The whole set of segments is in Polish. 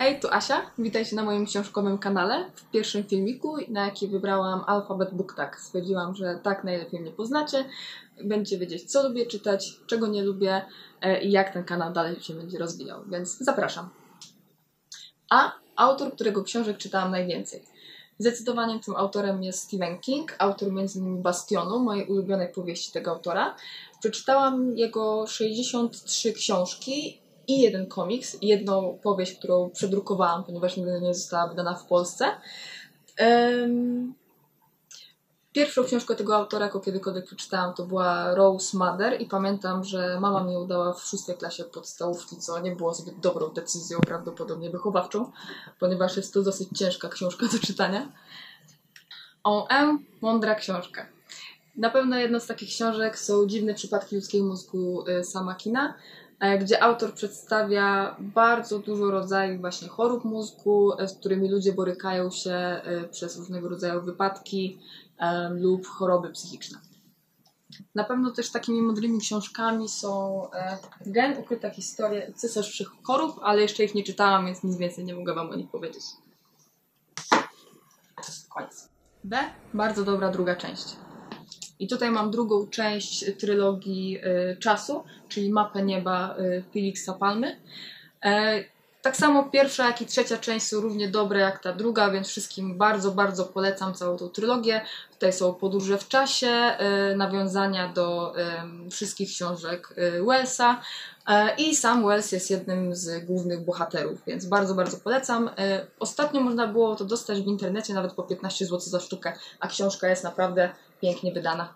Hej, tu Asia. Witajcie na moim książkowym kanale. W pierwszym filmiku, na jaki wybrałam Alphabet Book Tag. Stwierdziłam, że tak najlepiej mnie poznacie. Będziecie wiedzieć, co lubię czytać, czego nie lubię e, i jak ten kanał dalej się będzie rozwijał. Więc zapraszam. A autor, którego książek czytałam najwięcej. Zdecydowanie tym autorem jest Stephen King, autor m.in. Bastionu, mojej ulubionej powieści tego autora. Przeczytałam jego 63 książki i jeden komiks, i jedną powieść, którą przedrukowałam, ponieważ nigdy nie została wydana w Polsce. Pierwszą książkę tego autora, jaką kiedykolwiek przeczytałam, to była Rose Mother i pamiętam, że mama mi ją dała w szóstej klasie podstałówki, co nie było zbyt dobrą decyzją, prawdopodobnie wychowawczą, ponieważ jest to dosyć ciężka książka do czytania. O M, mądra książka. Na pewno jedną z takich książek są Dziwne przypadki ludzkiego mózgu y, Sama Kina, E, gdzie autor przedstawia bardzo dużo rodzajów właśnie chorób mózgu, e, z którymi ludzie borykają się e, przez różnego rodzaju wypadki lub choroby psychiczne. Na pewno też takimi mądrymi książkami są Gen, ukryta historia cesarz chorób, ale jeszcze ich nie czytałam, więc nic więcej nie mogę Wam o nich powiedzieć. Koniec. B. Bardzo dobra druga część. I tutaj mam drugą część trylogii y, czasu, czyli Mapę Nieba y, Felixa Palmy. Tak samo pierwsza, jak i trzecia część są równie dobre jak ta druga, więc wszystkim bardzo, bardzo polecam całą tą trylogię. Tutaj są podróże w czasie, y, nawiązania do wszystkich książek Wellsa e, i sam Wells jest jednym z głównych bohaterów, więc bardzo, bardzo polecam. Ostatnio można było to dostać w internecie nawet po 15 zł za sztukę, a książka jest naprawdę pięknie wydana.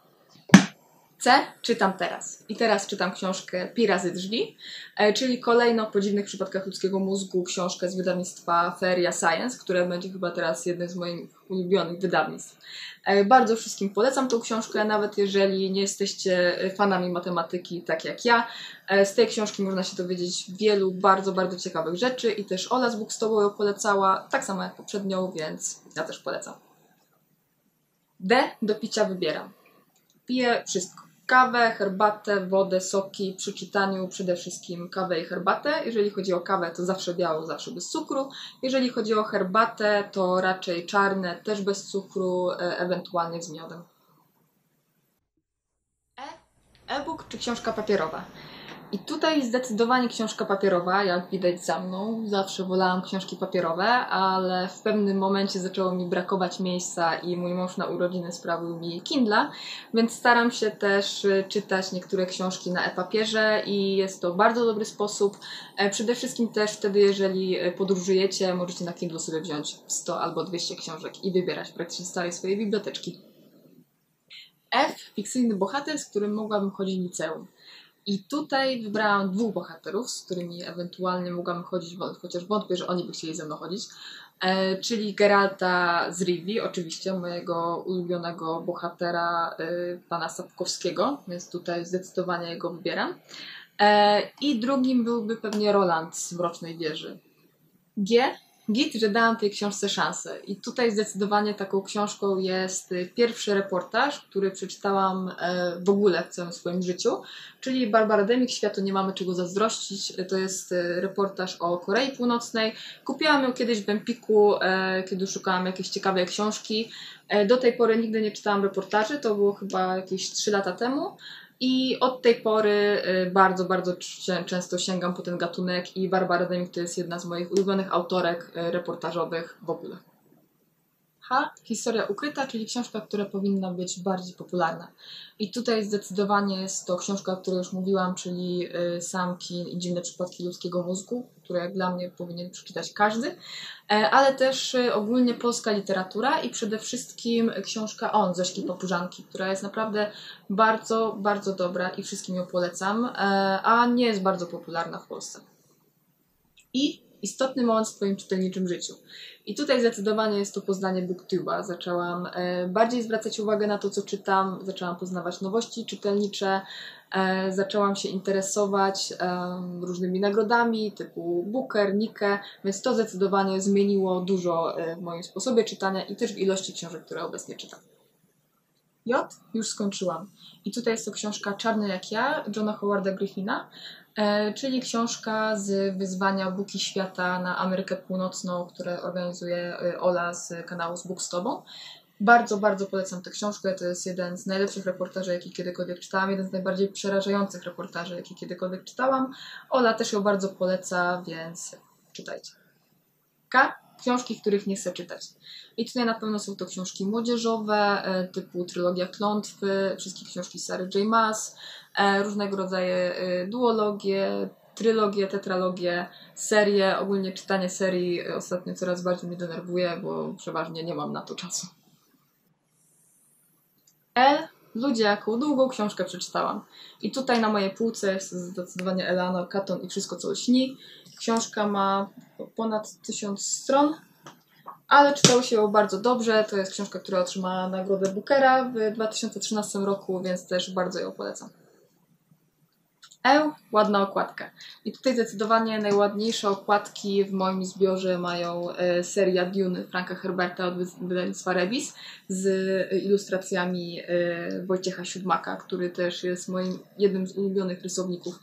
C czytam teraz. I teraz czytam książkę Pirazy drzwi, e, czyli kolejną po dziwnych przypadkach ludzkiego mózgu książkę z wydawnictwa Feria Science, które będzie chyba teraz jednym z moich ulubionych wydawnictw. E, bardzo wszystkim polecam tą książkę, nawet jeżeli nie jesteście fanami matematyki tak jak ja. E, z tej książki można się dowiedzieć wielu bardzo, bardzo ciekawych rzeczy i też Ola z Bookstopu ją polecała, tak samo jak poprzednią, więc ja też polecam. D do picia wybieram. Piję wszystko. Kawę, herbatę, wodę, soki. Przy czytaniu przede wszystkim kawę i herbatę. Jeżeli chodzi o kawę, to zawsze białą, zawsze bez cukru. Jeżeli chodzi o herbatę, to raczej czarne, też bez cukru, e, ewentualnie z miodem. E? E-book czy książka papierowa? I tutaj zdecydowanie książka papierowa, jak widać za mną. Zawsze wolałam książki papierowe, ale w pewnym momencie zaczęło mi brakować miejsca i mój mąż na urodziny sprawił mi Kindle, więc staram się też y, czytać niektóre książki na e-papierze i jest to bardzo dobry sposób. E, przede wszystkim też wtedy, jeżeli y, podróżujecie, możecie na Kindle sobie wziąć 100 albo 200 książek i wybierać praktycznie z całej swojej biblioteczki. F. Fikcyjny bohater, z którym mogłabym chodzić liceum. I tutaj wybrałam dwóch bohaterów, z którymi ewentualnie mogłam chodzić, chociaż wątpię, że oni by chcieli ze mną chodzić. E, czyli Geralta z Rivi, oczywiście mojego ulubionego bohatera, e, pana Sapkowskiego, więc tutaj zdecydowanie jego wybieram. E, I drugim byłby pewnie Roland z Mrocznej Wieży. G Git, że dałam tej książce szansę. I tutaj zdecydowanie taką książką jest y, pierwszy reportaż, który przeczytałam e, w ogóle w całym swoim życiu, czyli Barbara Demik, Światu nie mamy czego zazdrościć. To jest y, reportaż o Korei Północnej. Kupiłam ją kiedyś w Empiku, e, kiedy szukałam jakiejś ciekawej książki. E, do tej pory nigdy nie czytałam reportaży, to było chyba jakieś 3 lata temu. I od tej pory y, bardzo, bardzo często sięgam po ten gatunek i Barbara Deming to jest jedna z moich ulubionych autorek y, reportażowych w ogóle. H. Historia ukryta, czyli książka, która powinna być bardziej popularna. I tutaj zdecydowanie jest to książka, o której już mówiłam, czyli y, Samki i dziwne przypadki ludzkiego mózgu, które jak dla mnie powinien przeczytać każdy, e, ale też y, ogólnie polska literatura i przede wszystkim książka On, Zośki Papużanki, która jest naprawdę bardzo, bardzo dobra i wszystkim ją polecam, e, a nie jest bardzo popularna w Polsce. I istotny moment w Twoim czytelniczym życiu. I tutaj zdecydowanie jest to poznanie BookTube'a. Zaczęłam e, bardziej zwracać uwagę na to, co czytam, zaczęłam poznawać nowości czytelnicze, e, zaczęłam się interesować różnymi nagrodami typu Booker, Nike, więc to zdecydowanie zmieniło dużo e, w moim sposobie czytania i też w ilości książek, które obecnie czytam. J już skończyłam. I tutaj jest to książka Czarny jak ja, Johna Howarda Griffina. E, czyli książka z wyzwania Buki Świata na Amerykę Północną, które organizuje e, Ola z kanału z Bóg z Tobą. Bardzo, bardzo polecam tę książkę. To jest jeden z najlepszych reportaży, jaki kiedykolwiek czytałam. Jeden z najbardziej przerażających reportaży, jaki kiedykolwiek czytałam. Ola też ją bardzo poleca, więc czytajcie. K. Książki, których nie chcę czytać. I tutaj na pewno są to książki młodzieżowe, e, typu Trylogia Klątwy, wszystkie książki Sary J. Maas, e, różnego rodzaju e, duologie, trylogie, tetralogie, serie. Ogólnie czytanie serii ostatnio coraz bardziej mnie denerwuje, bo przeważnie nie mam na to czasu. L. Ludzie, jaką długą książkę przeczytałam. I tutaj na mojej półce jest zdecydowanie Eleanor Katon i Wszystko, co śni. Książka ma ponad tysiąc stron, ale czytało się ją bardzo dobrze. To jest książka, która otrzymała nagrodę Bookera w 2013 roku, więc też bardzo ją polecam. E, ładna okładka. I tutaj zdecydowanie najładniejsze okładki w moim zbiorze mają e, seria Dune Franka Herberta od wydawnictwa Rebis z ilustracjami e, Wojciecha Siódmaka, który też jest moim jednym z ulubionych rysowników.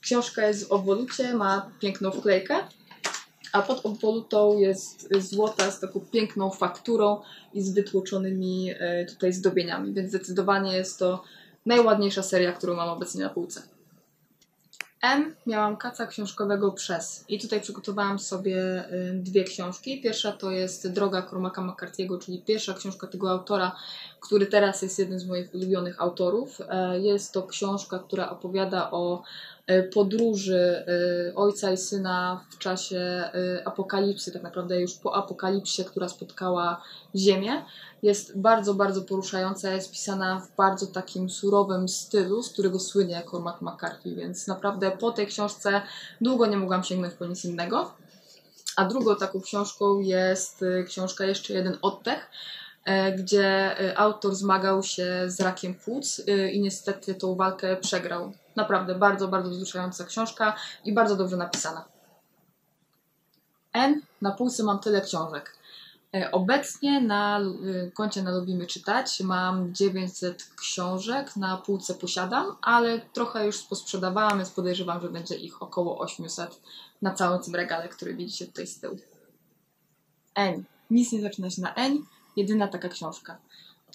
Książka jest w obwolucie, ma piękną wklejkę, a pod obwolutą jest złota z taką piękną fakturą i z wytłoczonymi e, tutaj zdobieniami, więc zdecydowanie jest to najładniejsza seria, którą mam obecnie na półce. M miałam kaca książkowego przez i tutaj przygotowałam sobie y, dwie książki. Pierwsza to jest Droga Cormaca McCarthy'ego, czyli pierwsza książka tego autora, który teraz jest jednym z moich ulubionych autorów. E, jest to książka, która opowiada o podróży e, ojca i syna w czasie apokalipsy, tak naprawdę już po apokalipsie, która spotkała Ziemię jest bardzo, bardzo poruszająca, jest pisana w bardzo takim surowym stylu, z którego słynie Cormac McCarthy, więc naprawdę po tej książce długo nie mogłam sięgnąć po nic innego. A drugą taką książką jest książka Jeszcze jeden oddech, e, gdzie autor zmagał się z rakiem płuc i niestety tą walkę przegrał. Naprawdę bardzo, bardzo wzruszająca książka i bardzo dobrze napisana. N. Na półce mam tyle książek. E, obecnie na y, koncie na Lubimy Czytać mam 900 książek, na półce posiadam, ale trochę już posprzedawałam, więc podejrzewam, że będzie ich około 800 na całym tym regale, który widzicie tutaj z tyłu. N. Nic nie zaczyna się na N, jedyna taka książka.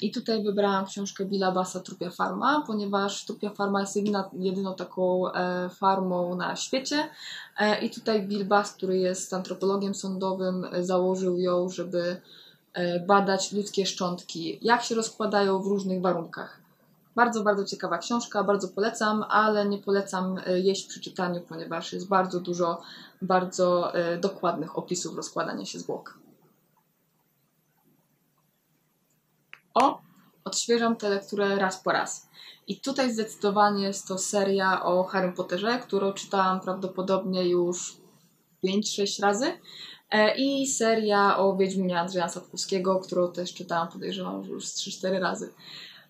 I tutaj wybrałam książkę Billa Bassa Trupia Farma, ponieważ Trupia Farma jest jedyna, jedyną taką e, farmą na świecie. E, I tutaj Bill Bass, który jest antropologiem sądowym, założył ją, żeby e, badać ludzkie szczątki, jak się rozkładają w różnych warunkach. Bardzo, bardzo ciekawa książka, bardzo polecam, ale nie polecam e, jeść przy czytaniu, ponieważ jest bardzo dużo bardzo e, dokładnych opisów rozkładania się zwłok. O, odświeżam tę lekturę raz po raz. I tutaj zdecydowanie jest to seria o Harry Potterze, którą czytałam prawdopodobnie już 5-6 razy. E, I seria o Wiedźminie Andrzeja Sapkowskiego, którą też czytałam, podejrzewam, już 3-4 razy.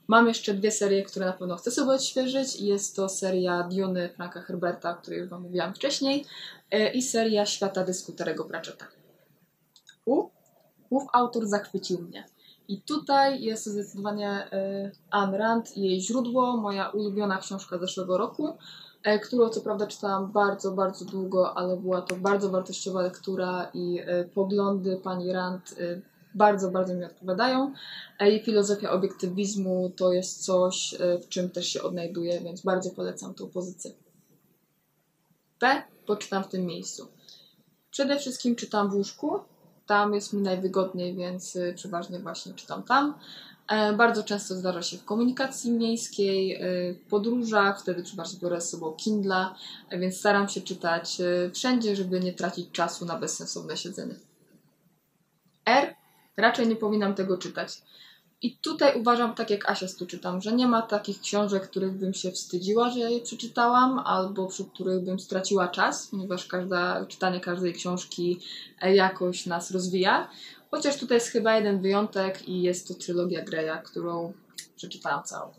Mam jeszcze dwie serie, które na pewno chcę sobie odświeżyć. Jest to seria Duny Franka Herberta, o której Wam mówiłam wcześniej, e, i seria Świata dysku Terego Pratchetta. U, ów autor zachwycił mnie. I tutaj jest zdecydowanie e, Anne Rand jej źródło, moja ulubiona książka zeszłego roku, e, którą co prawda czytałam bardzo, bardzo długo, ale była to bardzo wartościowa lektura i e, poglądy pani Rand bardzo, bardzo mi odpowiadają. Jej filozofia obiektywizmu to jest coś, w czym też się odnajduję, więc bardzo polecam tą pozycję. P. Poczytam w tym miejscu. Przede wszystkim czytam w łóżku, tam jest mi najwygodniej, więc y, przeważnie właśnie czytam tam. E, bardzo często zdarza się w komunikacji miejskiej, y, w podróżach, wtedy przeważnie biorę z sobą Kindle, więc staram się czytać y, wszędzie, żeby nie tracić czasu na bezsensowne siedzenie. R. Raczej nie powinnam tego czytać. I tutaj uważam, tak jak Asia tu czytam, że nie ma takich książek, których bym się wstydziła, że je przeczytałam, albo przy których bym straciła czas, ponieważ każda, czytanie każdej książki jakoś nas rozwija. Chociaż tutaj jest chyba jeden wyjątek i jest to trylogia Greya, którą przeczytałam całą.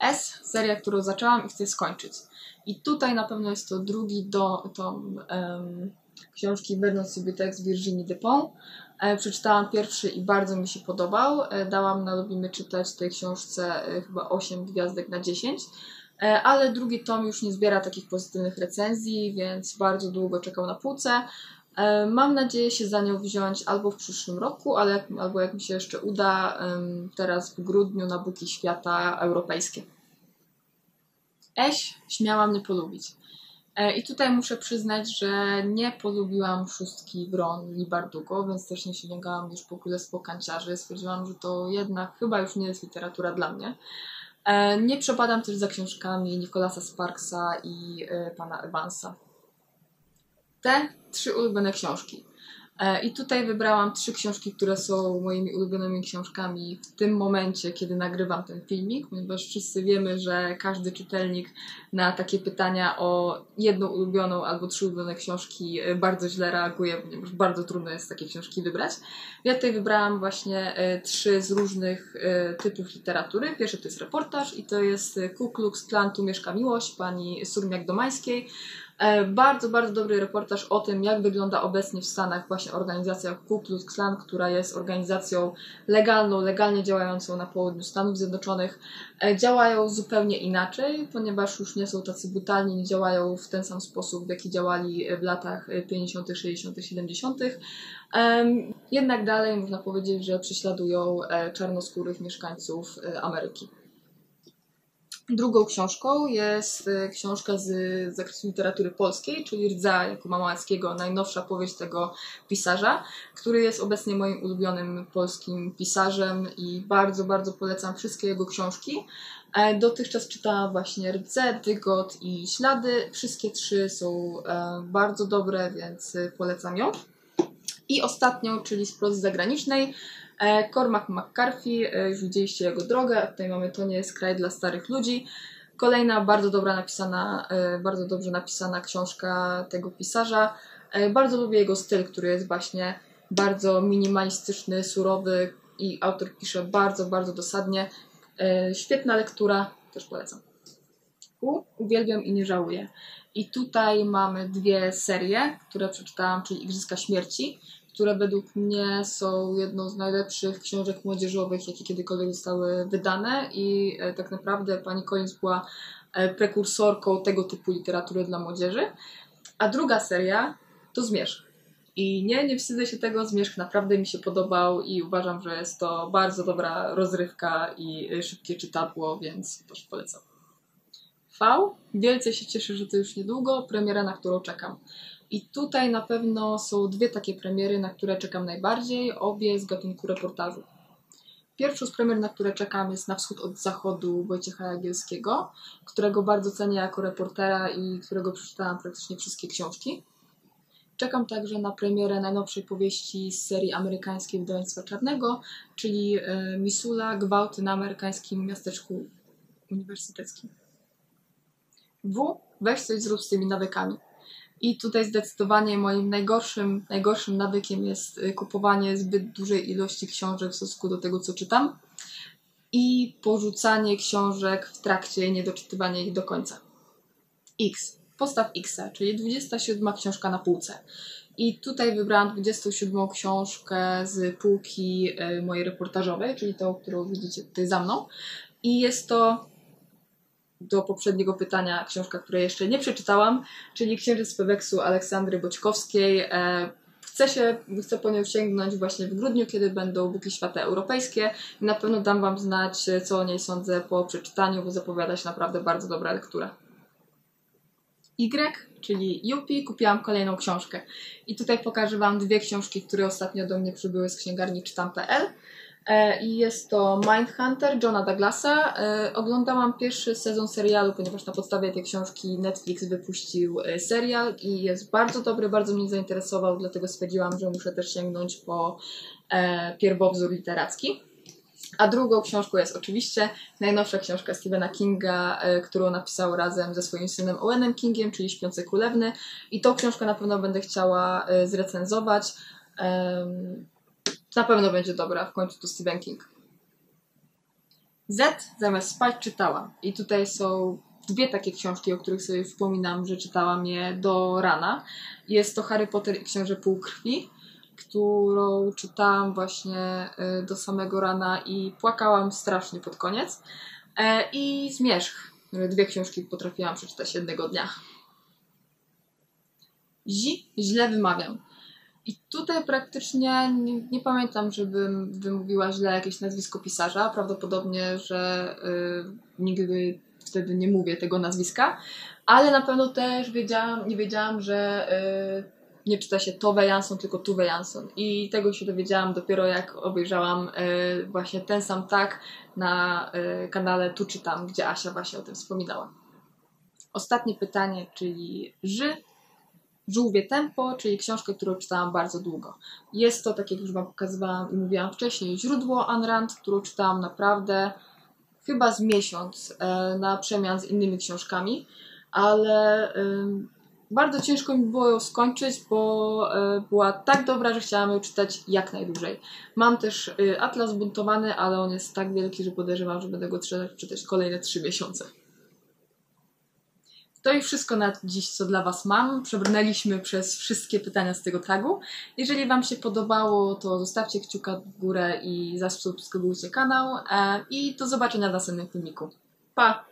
S, seria, którą zaczęłam i chcę skończyć. I tutaj na pewno jest to drugi do, tom um, książki Vernon Subutex Virginie Despont. E, przeczytałam pierwszy i bardzo mi się podobał. E, dałam na Lubimy Czytać tej książce e, chyba 8 gwiazdek na 10. E, ale drugi tom już nie zbiera takich pozytywnych recenzji, więc bardzo długo czekał na półce. Mam nadzieję się za nią wziąć albo w przyszłym roku, ale, albo jak mi się jeszcze uda, teraz w grudniu na Buki Świata Europejskie. Eś śmiała mnie polubić. E, I tutaj muszę przyznać, że nie polubiłam szóstki Wron i Bardugo, więc też nie sięgałam już po Królestwo Kanciarzy. Stwierdziłam, że to jednak chyba już nie jest literatura dla mnie. E, nie przepadam też za książkami Nicolasa Sparksa i e, pana Evansa. Te trzy ulubione książki. E, I tutaj wybrałam trzy książki, które są moimi ulubionymi książkami w tym momencie, kiedy nagrywam ten filmik, ponieważ wszyscy wiemy, że każdy czytelnik na takie pytania o jedną ulubioną albo trzy ulubione książki e, bardzo źle reaguje, ponieważ bardzo trudno jest takie książki wybrać. Ja tutaj wybrałam właśnie e, trzy z różnych typów literatury. Pierwszy to jest reportaż i to jest Ku Klux Klan Tu mieszka miłość pani Surmiak Domańskiej. E, bardzo, bardzo dobry reportaż o tym, jak wygląda obecnie w Stanach właśnie organizacja Ku Klux Klan, która jest organizacją legalną, legalnie działającą na południu Stanów Zjednoczonych. E, działają zupełnie inaczej, ponieważ już nie są tacy brutalni, nie działają w ten sam sposób, w jaki działali w latach 50., 60., 70. Jednak dalej można powiedzieć, że prześladują e, czarnoskórych mieszkańców Ameryki. Drugą książką jest y, książka z zakresu literatury polskiej, czyli Rdza Jakuba Małeckiego, najnowsza powieść tego pisarza, który jest obecnie moim ulubionym polskim pisarzem i bardzo, bardzo polecam wszystkie jego książki. E, dotychczas czytałam właśnie Rdze, Dygot i Ślady. Wszystkie trzy są e, bardzo dobre, więc polecam ją. I ostatnią, czyli z prozy zagranicznej, E, Cormac McCarthy, e, już widzieliście jego drogę, tutaj mamy To nie jest kraj dla starych ludzi. Kolejna bardzo dobra napisana, e, bardzo dobrze napisana książka tego pisarza. Bardzo lubię jego styl, który jest właśnie bardzo minimalistyczny, surowy i autor pisze bardzo, bardzo dosadnie. Świetna lektura, też polecam. Uwielbiam i nie żałuję. I tutaj mamy dwie serie, które przeczytałam, czyli Igrzyska Śmierci które według mnie są jedną z najlepszych książek młodzieżowych, jakie kiedykolwiek zostały wydane i e, tak naprawdę pani Collins była e, prekursorką tego typu literatury dla młodzieży. A druga seria to Zmierzch. I nie, nie wstydzę się tego, Zmierzch naprawdę mi się podobał i uważam, że jest to bardzo dobra rozrywka i e, szybkie czytadło, więc też polecam. V. Wielce się cieszę, że to już niedługo, premiera, na którą czekam. I tutaj na pewno są dwie takie premiery, na które czekam najbardziej, obie z gatunku reportażu. Pierwszą z premier, na które czekam, jest Na wschód od zachodu Wojciecha Jagielskiego, którego bardzo cenię jako reportera i którego przeczytałam praktycznie wszystkie książki. Czekam także na premierę najnowszej powieści z serii amerykańskiej wydawnictwa Czarnego, czyli e, Misula, gwałty na amerykańskim miasteczku uniwersyteckim. W. Weź coś zrób z tymi nawykami. I tutaj zdecydowanie moim najgorszym, najgorszym nawykiem jest y, kupowanie zbyt dużej ilości książek w stosunku do tego, co czytam i porzucanie książek w trakcie niedoczytywania ich do końca. X. Postaw X, czyli 27 książka na półce. I tutaj wybrałam 27 książkę z półki y, mojej reportażowej, czyli tą, którą widzicie tutaj za mną. I jest to do poprzedniego pytania książka, której jeszcze nie przeczytałam, czyli Księżyc Peweksu Aleksandry Boćkowskiej. E, chcę się, chcę po nią sięgnąć właśnie w grudniu, kiedy będą Buki Świata Europejskie na pewno dam Wam znać, co o niej sądzę po przeczytaniu, bo zapowiada się naprawdę bardzo dobra lektura. Y, czyli Yupi, kupiłam kolejną książkę. I tutaj pokażę Wam dwie książki, które ostatnio do mnie przybyły z księgarni czytam.pl. E, i jest to Mindhunter Johna Douglasa. E, oglądałam pierwszy sezon serialu, ponieważ na podstawie tej książki Netflix wypuścił e, serial i jest bardzo dobry, bardzo mnie zainteresował, dlatego stwierdziłam, że muszę też sięgnąć po pierwowzór literacki. A drugą książką jest oczywiście najnowsza książka Stephena Kinga, którą napisał razem ze swoim synem Owenem Kingiem, czyli Śpiące Kulewny. I tą książkę na pewno będę chciała zrecenzować na pewno będzie dobra, w końcu to Stephen King. Z zamiast spać czytałam. I tutaj są dwie takie książki, o których sobie wspominam, że czytałam je do rana. Jest to Harry Potter i Książę Półkrwi, którą czytałam właśnie y, do samego rana i płakałam strasznie pod koniec. E, I Zmierzch. Dwie książki potrafiłam przeczytać jednego dnia. Zi źle wymawiam. I tutaj praktycznie nie, nie, pamiętam, żebym wymówiła źle jakieś nazwisko pisarza. Prawdopodobnie, że y, nigdy wtedy nie mówię tego nazwiska, ale na pewno też wiedziałam, nie wiedziałam, że y, nie czyta się Tove Jansson, tylko Tuve Jansson. I tego się dowiedziałam dopiero jak obejrzałam y, właśnie ten sam tak na y, kanale Tu Czytam, gdzie Asia właśnie o tym wspominała. Ostatnie pytanie, czyli Ży Żółwie Tempo, czyli książkę, którą czytałam bardzo długo. Jest to, tak jak już Wam pokazywałam i mówiłam wcześniej, źródło Ayn Rand, którą czytałam naprawdę chyba z miesiąc e, na przemian z innymi książkami, ale bardzo ciężko mi było ją skończyć, bo e, była tak dobra, że chciałam ją czytać jak najdłużej. Mam też Atlas Buntowany, ale on jest tak wielki, że podejrzewam, że będę go czytać kolejne trzy miesiące. To już wszystko na dziś, co dla Was mam. Przebrnęliśmy przez wszystkie pytania z tego tagu. Jeżeli Wam się podobało, to zostawcie kciuka w górę i zasubskrybujcie kanał. E, I do zobaczenia w następnym filmiku. Pa!